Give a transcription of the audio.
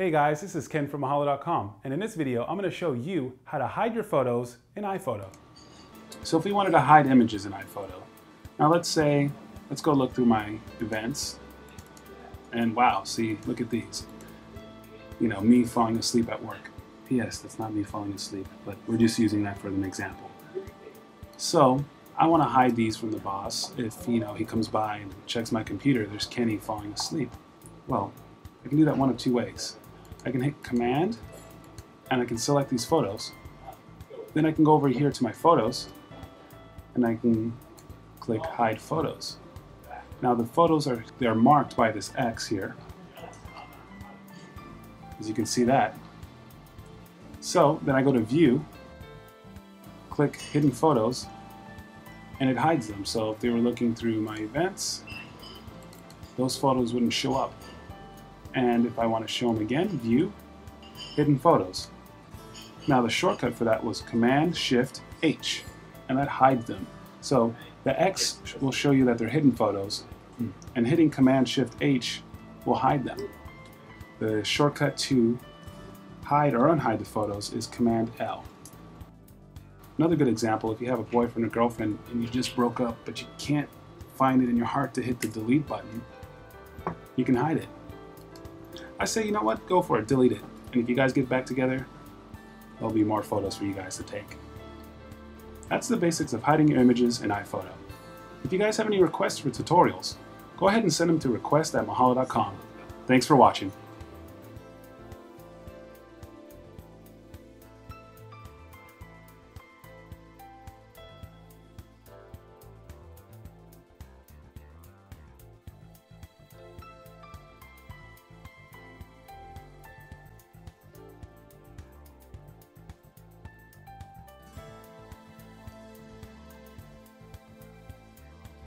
Hey guys, this is Ken from Mahalo.com, and in this video, I'm going to show you how to hide your photos in iPhoto. So if we wanted to hide images in iPhoto, now let's say, let's go look through my events, and wow, see, look at these. You know, me falling asleep at work. P.S. That's not me falling asleep, but we're just using that for an example. So I want to hide these from the boss. If you know he comes by and checks my computer, there's Kenny falling asleep. Well, I can do that one of two ways. I can hit Command, and I can select these photos. Then I can go over here to my photos, and I can click Hide Photos. Now the photos are they're marked by this X here, as you can see that. So then I go to View, click Hidden Photos, and it hides them. So if they were looking through my events, those photos wouldn't show up. And if I want to show them again, View, Hidden Photos. Now the shortcut for that was Command Shift H, and that hides them. So the X will show you that they're hidden photos, and hitting Command Shift H will hide them. The shortcut to hide or unhide the photos is Command L. Another good example, if you have a boyfriend or girlfriend and you just broke up but you can't find it in your heart to hit the delete button, you can hide it. I say, you know what, go for it, delete it. And if you guys get back together, there'll be more photos for you guys to take. That's the basics of hiding your images in iPhoto. If you guys have any requests for tutorials, go ahead and send them to request at mahalo.com. Thanks for watching.